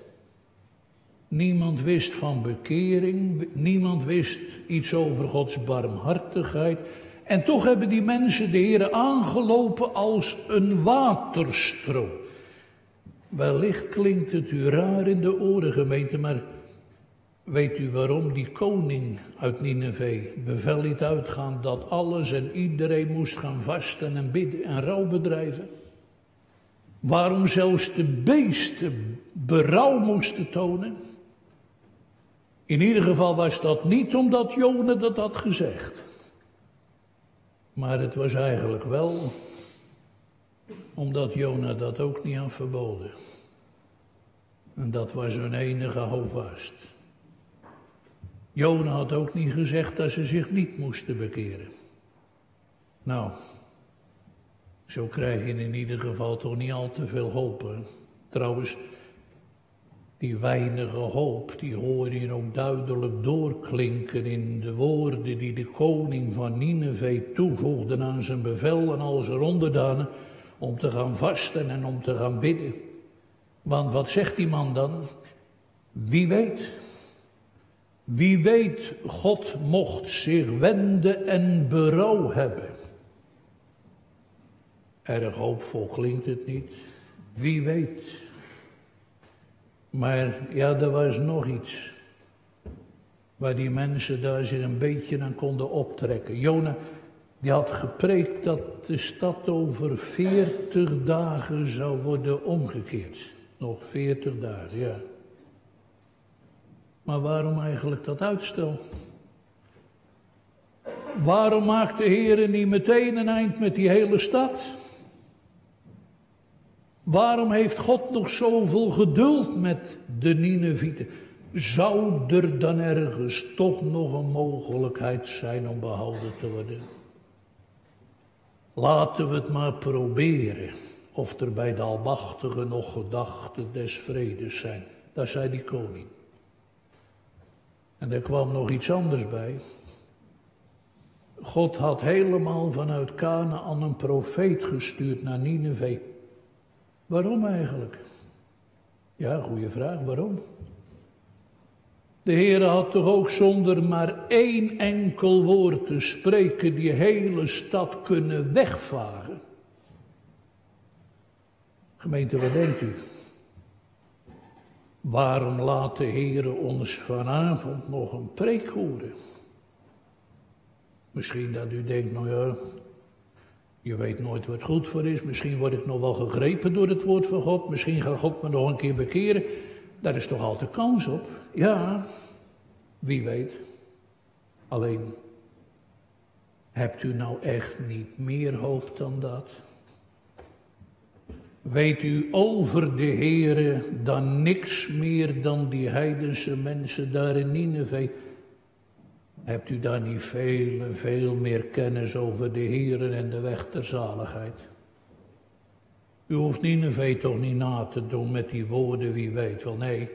Niemand wist van bekering. Niemand wist iets over Gods barmhartigheid. En toch hebben die mensen de Heer aangelopen als een waterstroom. Wellicht klinkt het u raar in de oren, gemeente, maar Weet u waarom die koning uit Nineveh bevel liet uitgaan dat alles en iedereen moest gaan vasten en bidden en rouw bedrijven? Waarom zelfs de beesten berouw moesten tonen? In ieder geval was dat niet omdat Jona dat had gezegd. Maar het was eigenlijk wel omdat Jona dat ook niet had verboden. En dat was hun enige houvast. Jona had ook niet gezegd dat ze zich niet moesten bekeren. Nou, zo krijg je in ieder geval toch niet al te veel hoop. Trouwens, die weinige hoop, die hoor je ook duidelijk doorklinken in de woorden die de koning van Nineveh toevoegde aan zijn bevel en al zijn onderdanen om te gaan vasten en om te gaan bidden. Want wat zegt die man dan? Wie weet, wie weet, God mocht zich wenden en berouw hebben. Erg hoopvol klinkt het niet. Wie weet. Maar ja, er was nog iets. Waar die mensen daar zich een beetje aan konden optrekken. Jona, die had gepreekt dat de stad over veertig dagen zou worden omgekeerd. Nog veertig dagen, ja. Maar waarom eigenlijk dat uitstel? Waarom maakt de Heer niet meteen een eind met die hele stad? Waarom heeft God nog zoveel geduld met de Ninevieten? Zou er dan ergens toch nog een mogelijkheid zijn om behouden te worden? Laten we het maar proberen of er bij de Almachtige nog gedachten des vredes zijn. Daar zei die koning. En er kwam nog iets anders bij. God had helemaal vanuit Canaan een profeet gestuurd naar Nineveh. Waarom eigenlijk? Ja, goede vraag, waarom? De Heer had toch ook zonder maar één enkel woord te spreken die hele stad kunnen wegvagen? Gemeente, wat denkt u? Waarom laat de Heer ons vanavond nog een preek horen? Misschien dat u denkt, nou ja, je weet nooit wat goed voor is. Misschien word ik nog wel gegrepen door het woord van God. Misschien gaat God me nog een keer bekeren. Daar is toch altijd kans op? Ja, wie weet. Alleen, hebt u nou echt niet meer hoop dan dat? Weet u over de Heere dan niks meer dan die heidense mensen daar in Nineveh? Hebt u daar niet veel veel meer kennis over de Heere en de weg ter zaligheid? U hoeft Nineveh toch niet na te doen met die woorden, wie weet wel. Nee,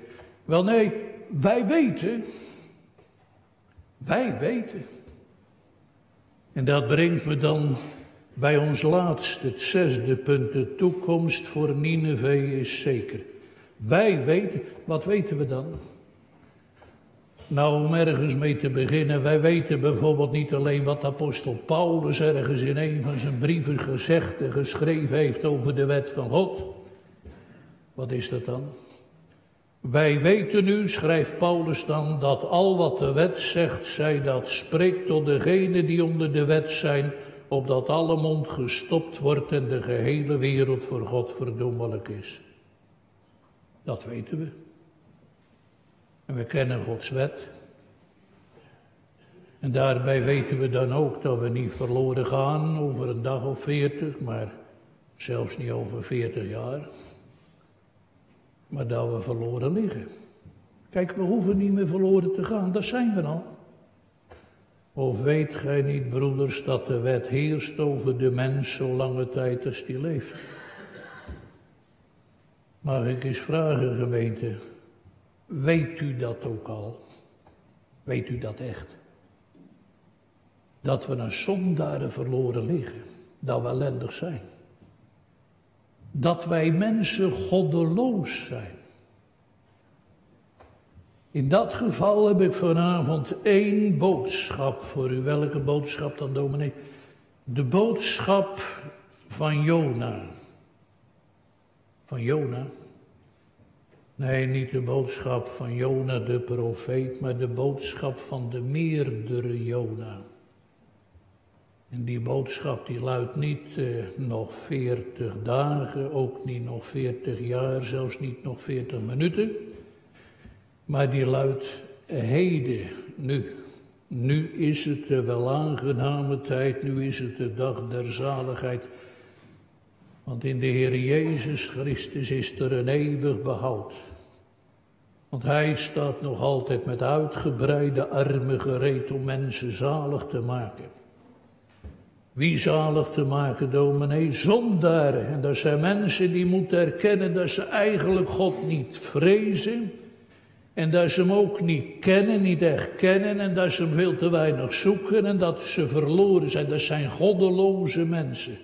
Wel nee, wij weten. Wij weten. En dat brengt me dan bij ons laatste, het zesde punt. De toekomst voor Nineveh is zeker. Wij weten, wat weten we dan? Nou, om ergens mee te beginnen, wij weten bijvoorbeeld niet alleen wat apostel Paulus ergens in een van zijn brieven gezegd en geschreven heeft over de wet van God. Wat is dat dan? Wij weten nu, schrijft Paulus dan, dat al wat de wet zegt, zij dat spreekt tot degenen die onder de wet zijn, opdat alle mond gestopt wordt en de gehele wereld voor God verdommelijk is. Dat weten we. En we kennen Gods wet. En daarbij weten we dan ook dat we niet verloren gaan over een dag of veertig, maar zelfs niet over veertig jaar. Maar dat we verloren liggen. Kijk, we hoeven niet meer verloren te gaan, dat zijn we al. Of weet gij niet, broeders, dat de wet heerst over de mens zo lange tijd als die leeft? Mag ik eens vragen, gemeente, weet u dat ook al? Weet u dat echt? Dat we een zondaren verloren liggen, dat we ellendig zijn. Dat wij mensen goddeloos zijn. In dat geval heb ik vanavond één boodschap voor u. Welke boodschap dan, dominee? De boodschap van Jona. Van Jona. Nee, niet de boodschap van Jona de profeet, maar de boodschap van de meerdere Jona. En die boodschap die luidt niet eh, nog veertig dagen, ook niet nog veertig jaar, zelfs niet nog veertig minuten. Maar die luidt heden, nu. Nu is het de wel aangename tijd, nu is het de dag der zaligheid. Want in de Heer Jezus Christus is er een eeuwig behoud. Want Hij staat nog altijd met uitgebreide armen gereed om mensen zalig te maken. Wie zalig te maken, dominee? Zondaren. En dat zijn mensen die moeten erkennen dat ze eigenlijk God niet vrezen. En dat ze hem ook niet kennen, niet echt kennen. En dat ze hem veel te weinig zoeken. En dat ze verloren zijn. Dat zijn goddeloze mensen.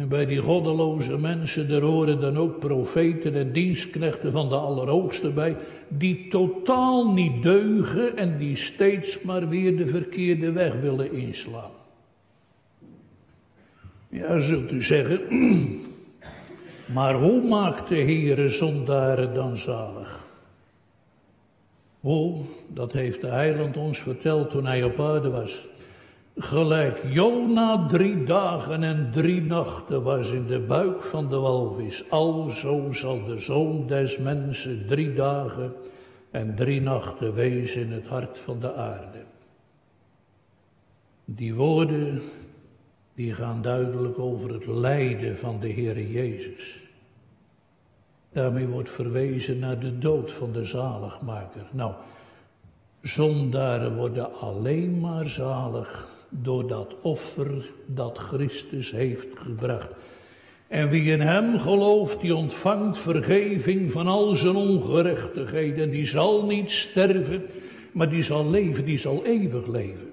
En bij die goddeloze mensen, er horen dan ook profeten en dienstknechten van de Allerhoogste bij, die totaal niet deugen en die steeds maar weer de verkeerde weg willen inslaan. Ja, zult u zeggen, maar hoe maakt de Heere zondaren dan zalig? Hoe, dat heeft de heiland ons verteld toen hij op aarde was. Gelijk Jona drie dagen en drie nachten was in de buik van de walvis. Alzo zal de zoon des mensen drie dagen en drie nachten wezen in het hart van de aarde. Die woorden die gaan duidelijk over het lijden van de Heer Jezus. Daarmee wordt verwezen naar de dood van de zaligmaker. Nou, zondaren worden alleen maar zalig door dat offer dat Christus heeft gebracht. En wie in hem gelooft, die ontvangt vergeving van al zijn ongerechtigheden. Die zal niet sterven, maar die zal leven, die zal eeuwig leven.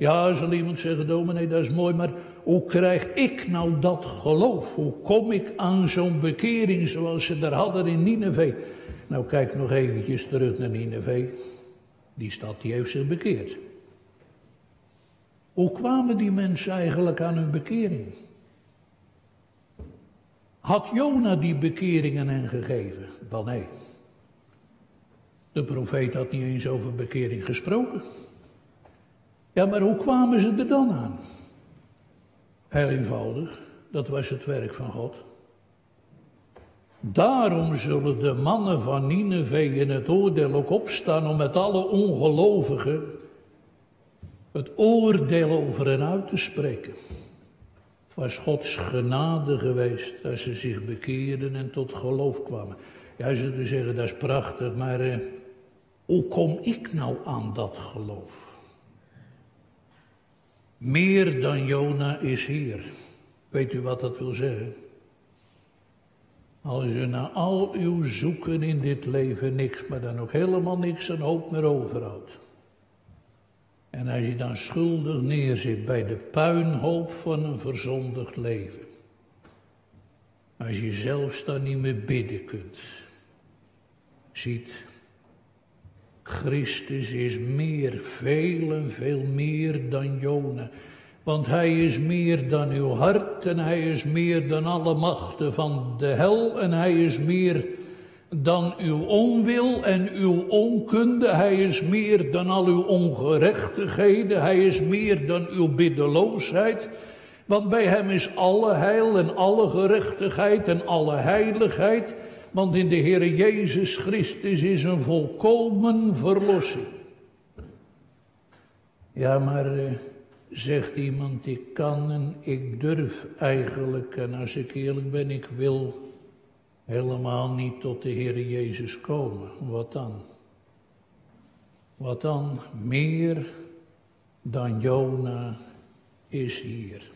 Ja, zal iemand zeggen, dominee, dat is mooi, maar hoe krijg ik nou dat geloof? Hoe kom ik aan zo'n bekering zoals ze daar hadden in Nineveh? Nou, kijk nog eventjes terug naar Nineveh. Die stad die heeft zich bekeerd. Hoe kwamen die mensen eigenlijk aan hun bekering? Had Jona die bekeringen hen gegeven? Wel nee. De profeet had niet eens over bekering gesproken. Ja, maar hoe kwamen ze er dan aan? Heel eenvoudig, dat was het werk van God. Daarom zullen de mannen van Nineveh in het oordeel ook opstaan om met alle ongelovigen het oordeel over hen uit te spreken. Het was Gods genade geweest dat ze zich bekeerden en tot geloof kwamen. Jij zult zeggen, dat is prachtig, maar eh, hoe kom ik nou aan dat geloof? Meer dan Jona is hier. Weet u wat dat wil zeggen? Als je na al uw zoeken in dit leven niks, maar dan ook helemaal niks en hoop meer overhoudt. En als je dan schuldig neerzit bij de puinhoop van een verzondigd leven. Als je zelfs dan niet meer bidden kunt. Ziet, Christus is meer, veel en veel meer dan Jona. Want hij is meer dan uw hart en hij is meer dan alle machten van de hel en hij is meer dan uw onwil en uw onkunde. Hij is meer dan al uw ongerechtigheden. Hij is meer dan uw biddeloosheid. Want bij hem is alle heil en alle gerechtigheid en alle heiligheid. Want in de Heer Jezus Christus is een volkomen verlossing. Ja, maar eh, zegt iemand, ik kan en ik durf eigenlijk, en als ik eerlijk ben, ik wil helemaal niet tot de Heer Jezus komen. Wat dan? Wat dan? Meer dan Jona is hier.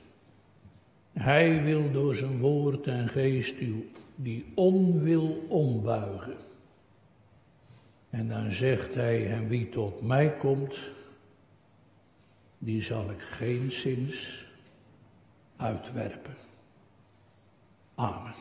Hij wil door zijn woord en geest u die onwil ombuigen. En dan zegt hij, en wie tot mij komt, die zal ik geen zins uitwerpen. Amen.